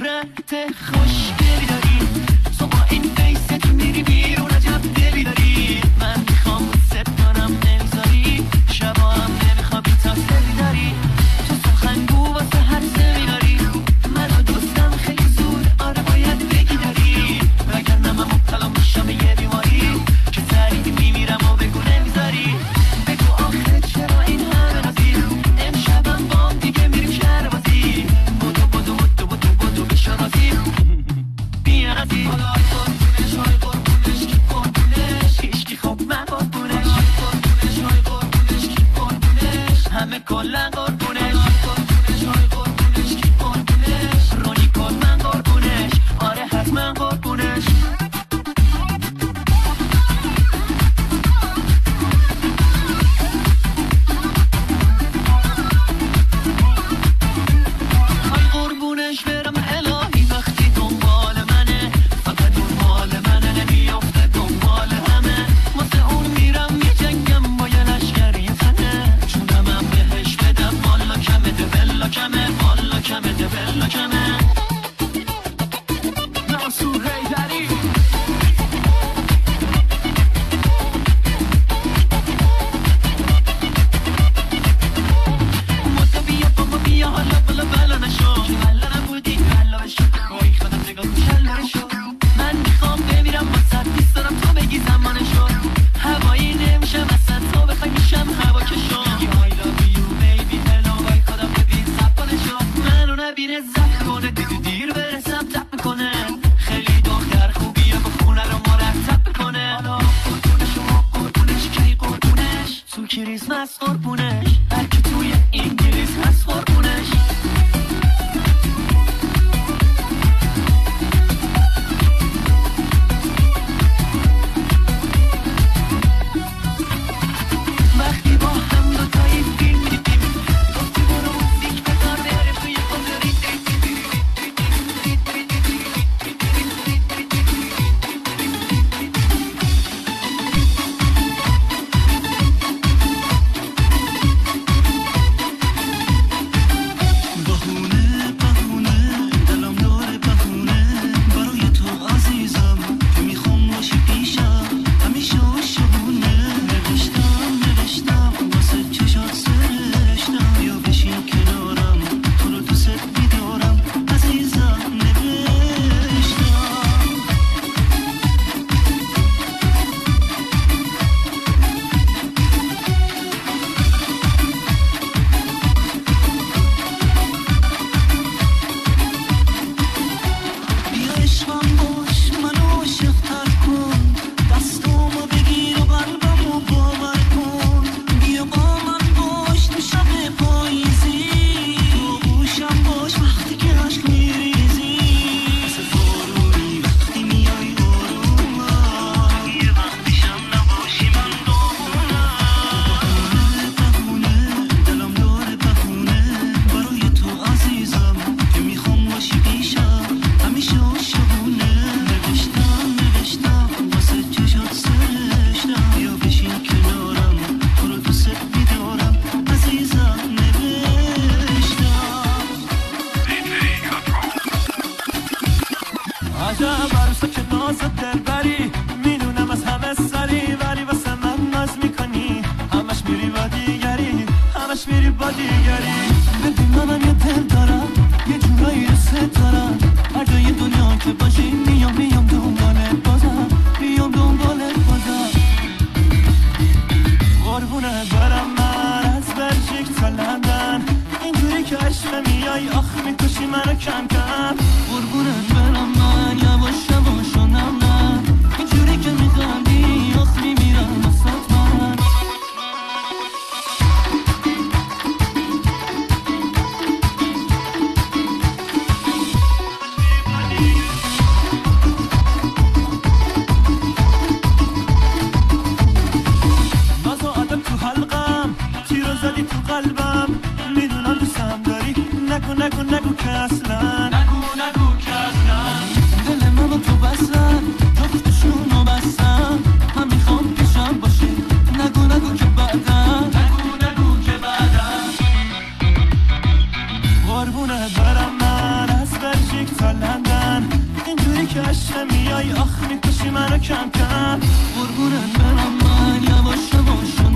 صورت خوش. con la gorra. کی ریز مست قربونه. عجب عروسا که ناز دلبری می‌دونم از همه سری ولی واسه من ناز می‌کنی. همش میری با دیگری همش میری با دیگری. ببین منم یه دل دارم یه جورایی دوست دارم. هر جای دنیا که باشی میام میام دنبالت بازم. میام دنبالت بازم. قربونه برم من از بلژیک تا لندن. اینجوری که عشق میای آخ می‌کشی منو کم کم. دوستم داری؟ نگو نگو نگو که اصلا. نگو نگو که اصلا. دل منو تو بستن جفتشونو بستم من می‌خوام پیشم باشی نگو نگو که بعدا نگو نگو که بعدا قربونه برم من از بلژیک تا لندن. اینجوری که عشق میای آخ می‌کشی منو کم کم. قربونه برم من یواش یواش و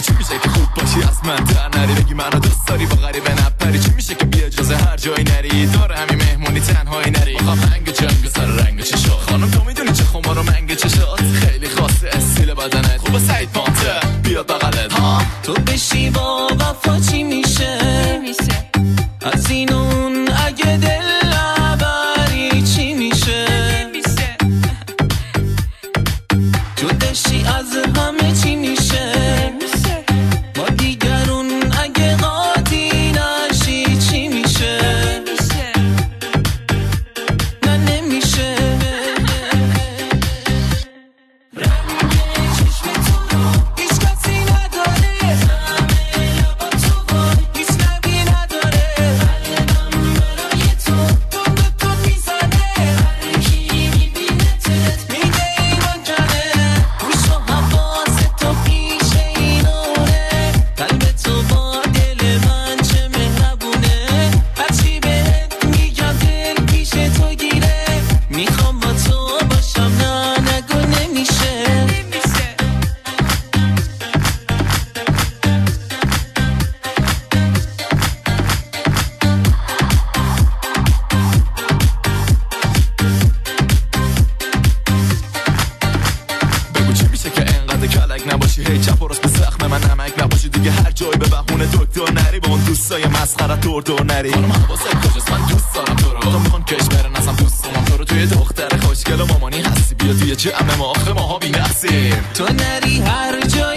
چی میشه که خوب باشی؟ از من در نری. بگی منو دوست داری؟ با غریبه نپری. چی میشه که بی اجازه هر جایی نری؟ دور همین مهمونی تنهایی نری. می‌خوام هنگ جنگ سر رنگ چشات خانم تو می‌دونی چه خمار و منگ چشات خیلی خاصه استیل بدنت. خوبه سعید پانته بیاد بغلت. ها تو بشی با وفا چی میشه. از این مسخره دور دور نری. خانم حواست کجاست؟ من دوست دارم تو رو. می‌خوان کش برن اصلا دوست دارم. تو رو توی دختر خوشگل و مامانی هستی. بیا توی جمع ما. آخه ماها بی تو نری هر جا